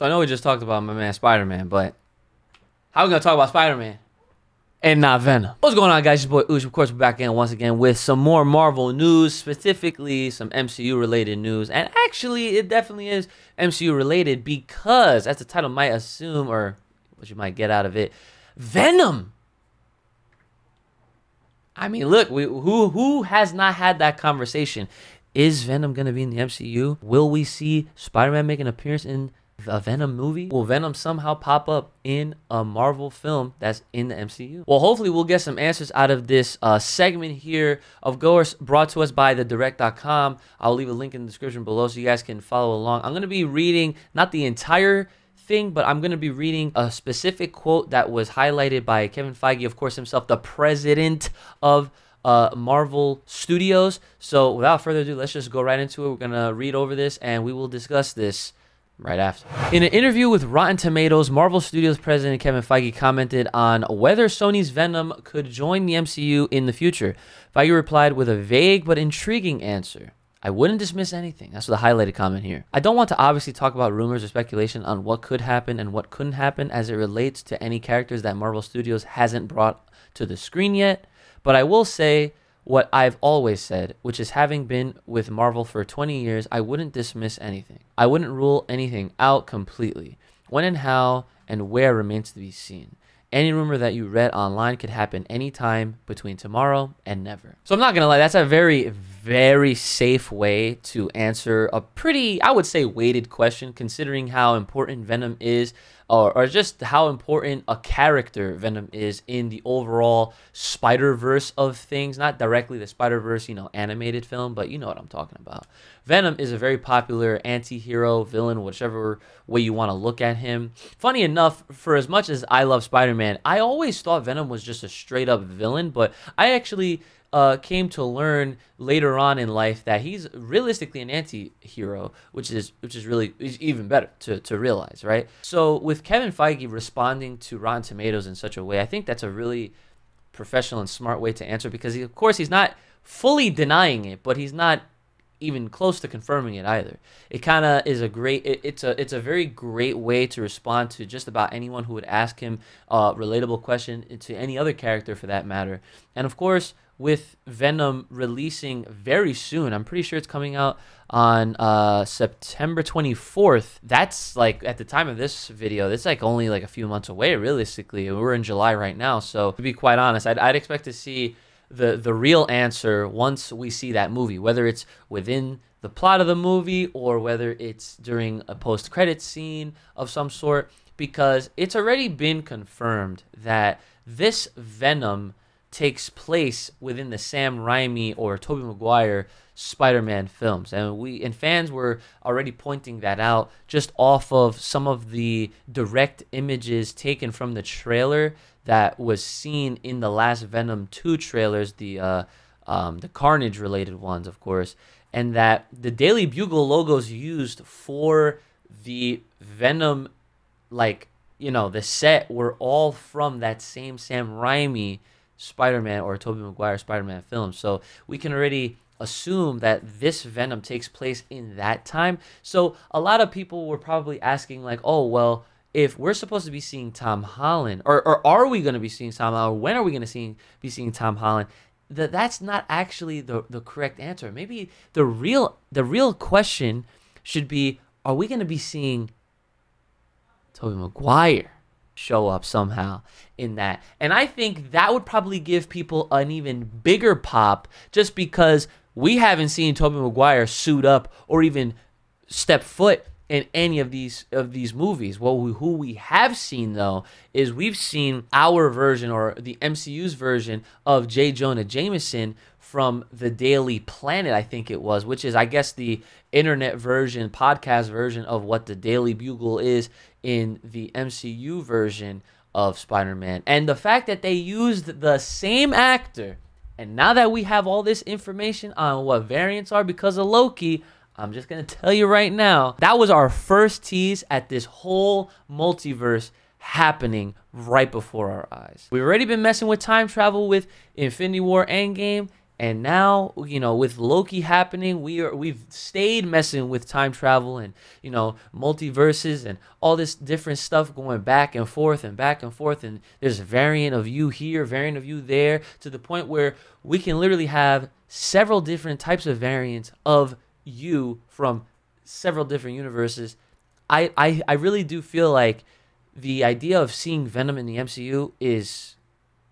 So I know we just talked about my man Spider Man, but how are we gonna talk about Spider Man and not Venom? What's going on, guys? Your boy Oosh. Of course, we're back in once again with some more Marvel news, specifically some MCU related news. And actually, it definitely is MCU related because, as the title might assume, or what you might get out of it, Venom. I mean, look, we, who who has not had that conversation? Is Venom gonna be in the MCU? Will we see Spider-Man make an appearance in a Venom movie? Will Venom somehow pop up in a Marvel film that's in the MCU? Well, hopefully we'll get some answers out of this uh, segment here, of course, brought to us by thedirect.com. I'll leave a link in the description below so you guys can follow along. I'm going to be reading not the entire thing, but I'm going to be reading a specific quote that was highlighted by Kevin Feige, of course, himself, the president of uh, Marvel Studios. So without further ado, let's just go right into it. We're going to read over this and we will discuss this right after. In an interview with Rotten Tomatoes, Marvel Studios president Kevin Feige commented on whether Sony's Venom could join the MCU in the future. Feige replied with a vague but intriguing answer. I wouldn't dismiss anything. That's the highlighted comment here. I don't want to obviously talk about rumors or speculation on what could happen and what couldn't happen as it relates to any characters that Marvel Studios hasn't brought to the screen yet, but I will say what I've always said, which is having been with Marvel for 20 years, I wouldn't dismiss anything. I wouldn't rule anything out completely. When and how and where remains to be seen. Any rumor that you read online could happen anytime between tomorrow and never. So I'm not gonna lie, that's a very, very safe way to answer a pretty, I would say, weighted question, considering how important Venom is, or, or just how important a character Venom is in the overall Spider Verse of things. Not directly the Spider Verse, you know, animated film, but you know what I'm talking about. Venom is a very popular anti-hero villain, whichever way you want to look at him. Funny enough, for as much as I love Spider-Man, I always thought Venom was just a straight up villain, but I actually uh, came to learn later on in life that he's realistically an anti-hero, which is which is really is even better to, to realize, right? So with Kevin Feige responding to Rotten Tomatoes in such a way, I think that's a really professional and smart way to answer because he, of course he's not fully denying it, but he's not even close to confirming it either. It kind of is a great. It, it's a it's a very great way to respond to just about anyone who would ask him a relatable question to any other character for that matter. And of course, with Venom releasing very soon, I'm pretty sure it's coming out on uh, September 24th. That's like at the time of this video, that's like only like a few months away realistically. We're in July right now, so to be quite honest, I'd, I'd expect to see the the real answer once we see that movie, whether it's within the plot of the movie or whether it's during a post credit scene of some sort because it's already been confirmed that this Venom takes place within the Sam Raimi or Tobey Maguire Spider-Man films. And we and fans were already pointing that out just off of some of the direct images taken from the trailer that was seen in the last Venom 2 trailers, the uh, um, the Carnage related ones, of course, and that the Daily Bugle logos used for the Venom, like you know, the set were all from that same Sam Raimi Spider-Man or Tobey Maguire Spider-Man film. So we can already assume that this Venom takes place in that time. So a lot of people were probably asking like, "Oh, well, if we're supposed to be seeing Tom Holland, or, or are we going to be seeing Tom Holland, when are we going to see, be seeing Tom Holland? That that's not actually the, the correct answer. Maybe the real the real question should be: Are we going to be seeing Tobey Maguire show up somehow in that? And I think that would probably give people an even bigger pop, just because we haven't seen Tobey Maguire suit up or even step foot in any of these of these movies. What we, who we have seen though is we've seen our version or the MCU's version of J. Jonah Jameson from the Daily Planet, I think it was, which is I guess the internet version, podcast version of what the Daily Bugle is in the MCU version of Spider-Man. And the fact that they used the same actor, and now that we have all this information on what variants are because of Loki, I'm just to tell you right now, that was our first tease at this whole multiverse happening right before our eyes. We've already been messing with time travel with Infinity War Endgame, And now, you know, with Loki happening, we are we've stayed messing with time travel and you know multiverses and all this different stuff going back and forth and back and forth. And there's a variant of you here, variant of you there, to the point where we can literally have several different types of variants of you from several different universes. I I, I really do feel like the idea of seeing Venom in the MCU is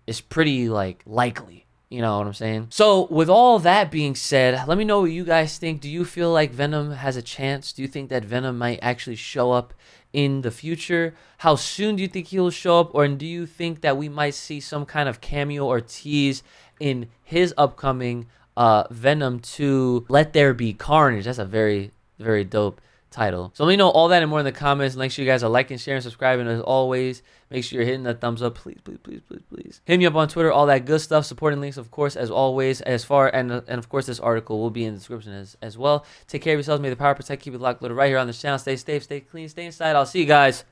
is pretty like likely you know what I'm saying? So, with all that being said, let me know what you guys think. Do you feel like Venom has a chance? Do you think that Venom might actually show up in the future? How soon do you think he'll show up? Or do you think that we might see some kind of cameo or tease in his upcoming uh, Venom 2 Let There Be Carnage? That's a very, very dope title. So let me know all that and more in the comments. Make sure you guys are liking, sharing, subscribing. As always, make sure you're hitting that thumbs up. Please, please, please, please, please. Hit me up on Twitter, all that good stuff. Supporting links, of course, as always. As far and and of course, this article will be in the description as, as well. Take care of yourselves. May the power protect. Keep it locked, loaded right here on the channel. Stay safe, stay clean, stay inside. I'll see you guys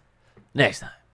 next time.